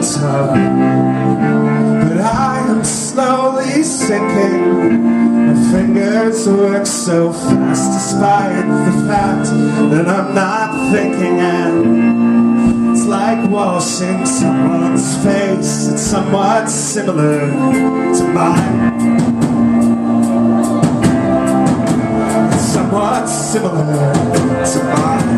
time. But I am slowly sinking. My fingers work so fast Despite the fact that I'm not thinking. And it's like washing someone's face. It's somewhat similar to mine. It's Somewhat similar to mine.